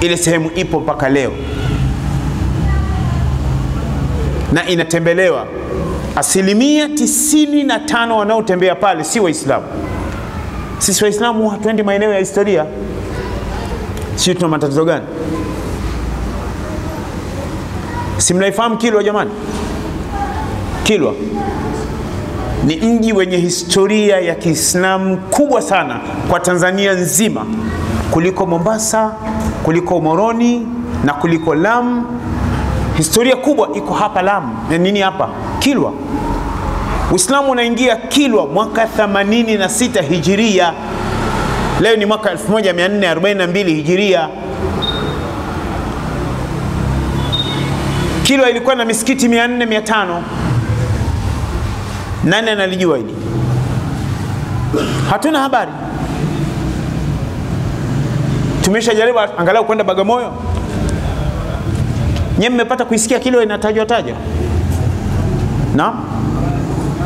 ile sehemu ipo mpaka leo na inatembelewa. Asilimia tisini na tano wanaotembea pale si Waislamu. Sisi Waislamu hatuendi maeneo ya historia. sii tuna matatizo gani? Si mnaifahamu Kilwa jamani? Kilwa ni mji wenye historia ya Kiislamu kubwa sana kwa Tanzania nzima, kuliko Mombasa, kuliko Moroni na kuliko lam Historia kubwa iko hapa Lamu na nini hapa Kilwa. Uislamu unaingia Kilwa mwaka 86 hijiria. Leo ni mwaka 1442 hijiria. Kilwa ilikuwa na misikiti 400 500. Nani analijua hili? Hatuna habari. Tumeshajaribu angalau kwenda Bagamoyo. Nyie mmepata kuisikia kilo inatajwa tajwa? na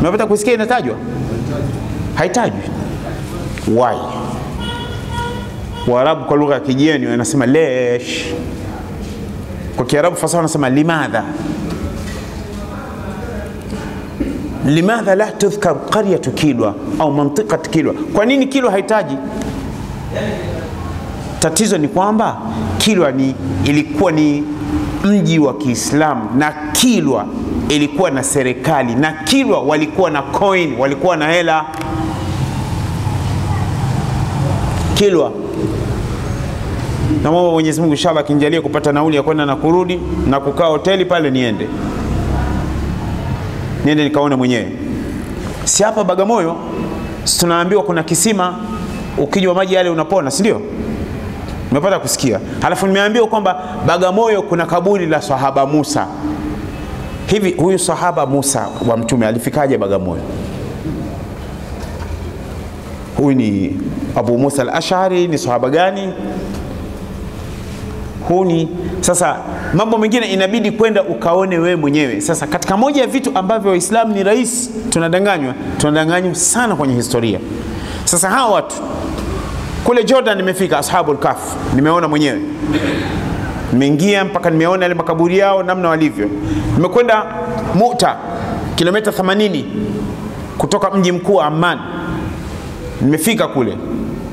mmepata kuisikia inatajwa? Haitajwi. Why? Waarabu kwa lugha ya Kijieni wanasema lesh, kwa Kiarabu fasaha wanasema limadha limadha la tudhkar qaryatu Kilwa au mantiqat Kilwa. Kwa nini Kilwa haitaji? Tatizo ni kwamba Kilwa ni ilikuwa ni mji wa Kiislamu na Kilwa ilikuwa na serikali na Kilwa walikuwa na coin, walikuwa na hela. Kilwa namwomba Mwenyezi Mungu inshallah akinijalia kupata nauli ya kwenda na kurudi na kukaa hoteli pale, niende niende nikaone mwenyewe. Si hapa Bagamoyo tunaambiwa kuna kisima, ukinywa maji yale unapona, si ndio? Nimepata kusikia. Halafu nimeambiwa kwamba Bagamoyo kuna kaburi la sahaba Musa. Hivi huyu sahaba Musa wa Mtume alifikaje Bagamoyo? Huyu ni Abu Musa al-Ash'ari, ni sahaba gani? Huni sasa, mambo mengine inabidi kwenda ukaone wewe mwenyewe. Sasa katika moja ya vitu ambavyo Waislamu ni rahisi, tunadanganywa, tunadanganywa sana kwenye historia. Sasa hawa watu kule Jordan, nimefika Ashabul Kahf, nimeona mwenyewe, nimeingia mpaka nimeona yale makaburi yao namna walivyo. Nimekwenda Muta, kilomita 80 kutoka mji mkuu Amman, nimefika kule.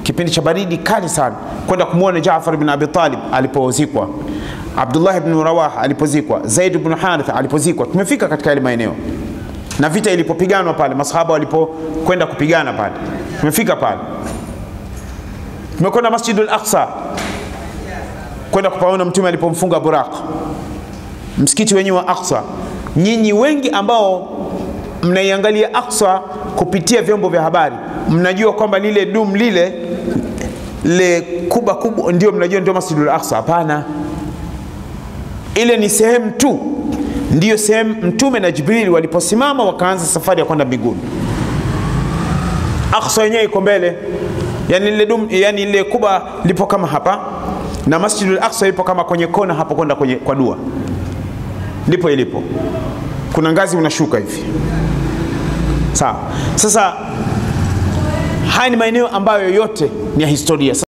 Kipindi cha baridi kali sana. Kwenda kumwona Jaafar bin Abi Talib alipozikwa, Abdullah bin Rawaha alipozikwa, Zaid bin Harith alipozikwa. Tumefika katika yale maeneo. Na vita ilipopiganwa pale, masahaba walipokwenda kupigana pale, tumefika pale. Tumekwenda Masjidul Aqsa kwenda kupaona mtume alipomfunga Buraq, msikiti wenyewe wa Aqsa. Nyinyi wengi ambao mnaiangalia Aqsa kupitia vyombo vya habari, mnajua kwamba lile dum lile le kubwa kubwa ndio mnajua ndio Masjidul Aqsa. Hapana, ile ni sehemu tu, ndiyo sehemu mtume na Jibrili waliposimama wakaanza safari ya kwenda mbinguni. Aqsa yenyewe iko mbele, yani ile dum, yani ile kubwa lipo kama hapa na Masjidul Aqsa ipo kama kwenye kona hapo kwenda kwenye kwa dua, lipo ilipo. Kuna ngazi unashuka hivi, sawa. Sasa haya ni maeneo ambayo yote ni ya historia.